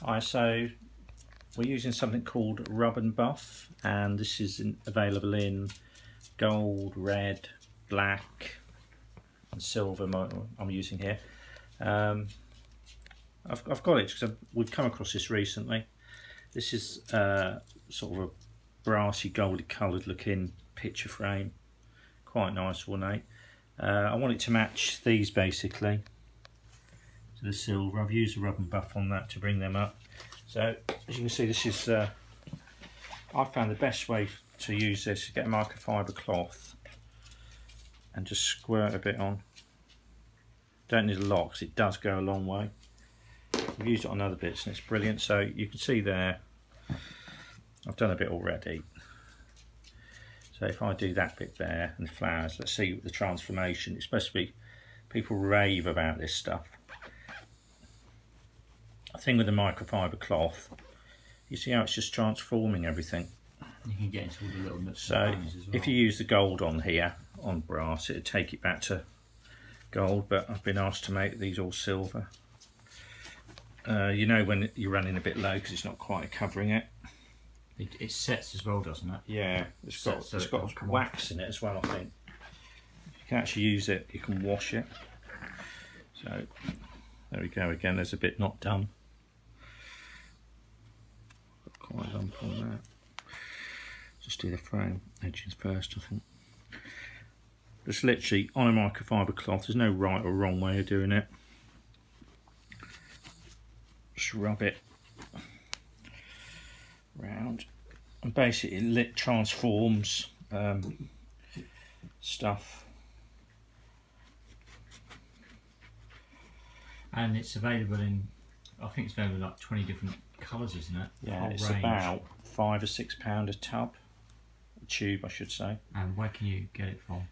Alright, so we're using something called Rub and Buff, and this is in, available in gold, red, black, and silver. I'm using here. Um, I've, I've got it because we've come across this recently. This is uh, sort of a brassy, goldy coloured looking picture frame. Quite nice, ornate. Uh, I want it to match these basically to the silver. I've used a rub and buff on that to bring them up. So as you can see this is, uh, I found the best way to use this is get a microfiber cloth and just squirt a bit on. Don't need a lot because it does go a long way. I've used it on other bits and it's brilliant. So you can see there, I've done a bit already. So if I do that bit there and the flowers, let's see the transformation. It's supposed to be, people rave about this stuff thing with the microfiber cloth, you see how it's just transforming everything. You can get into all the little nuts So well. if you use the gold on here, on brass, it'd take it back to gold, but I've been asked to make these all silver. Uh, you know when you're running a bit low because it's not quite covering it. It, it sets as well, doesn't it? Yeah, it's got so it's it got wax off. in it as well. I think you can actually use it. You can wash it. So there we go. Again, there's a bit not done Just do the frame edges first, I think. Just literally on a microfiber cloth, there's no right or wrong way of doing it. Just rub it round and basically it transforms um, stuff and it's available in I think it's available in like 20 different colours, isn't it? Yeah, it's range. about five or six pound a tub, a tube, I should say. And where can you get it from?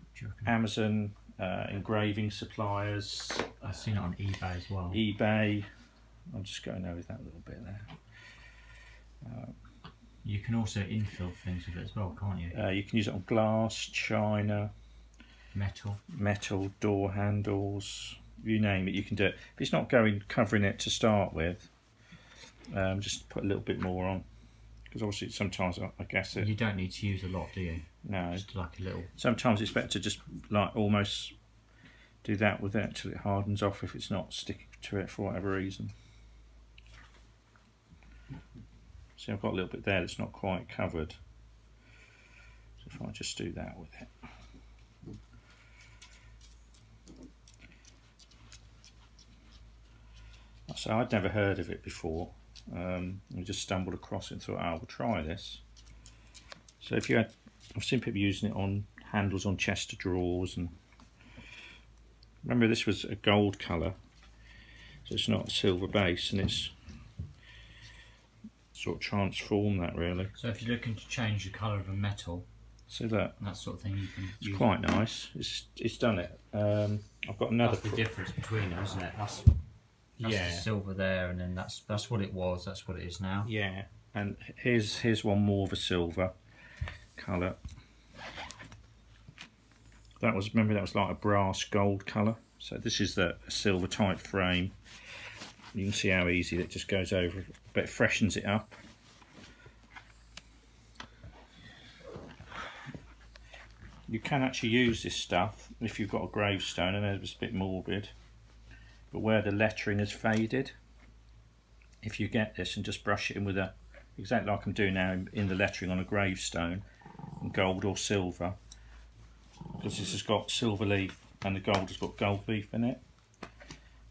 Amazon, uh, engraving suppliers. I've seen it on eBay as well. eBay. I'm just going over that little bit there. Uh, you can also infill things with it as well, can't you? Uh, you can use it on glass, china, metal, metal door handles. You name it, you can do it. If it's not going covering it to start with, um, just put a little bit more on because obviously sometimes I, I guess it. You don't need to use a lot, do you? No. Just like a little. Sometimes it's better to just like almost do that with it until it hardens off if it's not sticking to it for whatever reason. See, I've got a little bit there that's not quite covered. So if I just do that with it. So I'd never heard of it before. Um, I just stumbled across it and thought, oh, will try this. So if you had, I've seen people using it on handles on chest drawers and remember this was a gold colour so it's not a silver base and it's sort of transformed that really. So if you're looking to change the colour of a metal so that that sort of thing you can it's quite nice. It's it's done it. Um, I've got another That's the difference between them, isn't it? That's that's yeah. the silver there, and then that's that's what it was. That's what it is now. Yeah, and here's here's one more of a silver colour. That was remember that was like a brass gold colour. So this is the silver type frame. You can see how easy it just goes over, but it freshens it up. You can actually use this stuff if you've got a gravestone and it's a bit morbid but where the lettering has faded. If you get this and just brush it in with a exactly like I'm doing now in, in the lettering on a gravestone in gold or silver because this has got silver leaf and the gold has got gold leaf in it.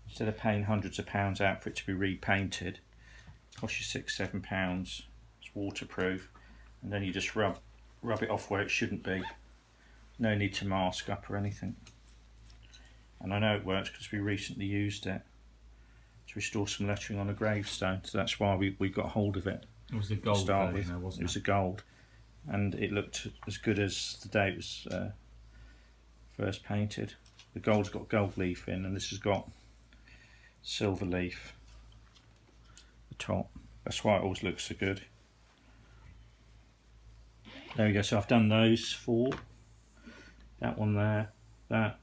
Instead of paying hundreds of pounds out for it to be repainted costs you six seven pounds it's waterproof and then you just rub rub it off where it shouldn't be. No need to mask up or anything and I know it works because we recently used it to restore some lettering on a gravestone. So that's why we, we got hold of it. It was the gold start with. wasn't it was a gold. And it looked as good as the day it was uh, first painted. The gold's got gold leaf in and this has got silver leaf the top. That's why it always looks so good. There we go. So I've done those four. That one there. That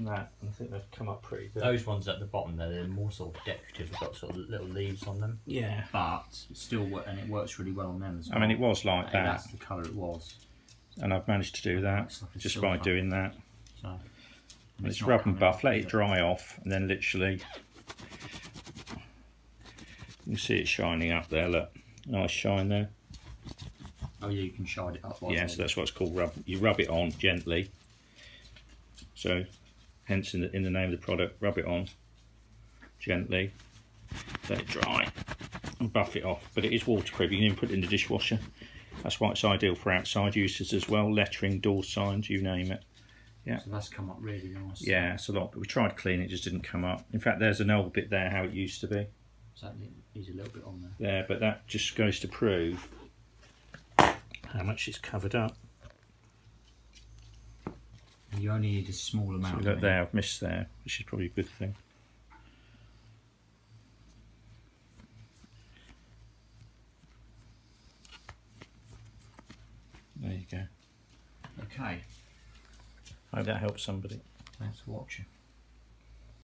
that, I think they've come up pretty good. Those ones at the bottom there, they're more sort of decorative. They've got sort of little leaves on them, Yeah. but it still wo- and it works really well on them as well. I mean, it was like Hey, that, That's the colour it was. and I've managed to do that like a just by doing that. So And it's not rub and buff, let it dry off, and then literally you can see it shining up there. Look, nice shine there. Oh yeah, you can shine it up. Yeah, so that's what it's called. Rub. You rub it on gently. So, hence in the, in the name of the product, rub it on gently. Let it dry and buff it off. But it is waterproof. You can even put it in the dishwasher. That's why it's ideal for outside uses as well. Lettering, door signs, you name it. So that's come up really nice. Yeah, it's a lot. But we tried cleaning, it just didn't come up. In fact, there's an old bit there how it used to be. So that needs a little bit on there. there, but that just goes to prove how much it's covered up. You only need a small So amount. look of there, I've missed there, which is probably a good thing. There you go. Okay. I Hope that helps somebody. Thanks for watching.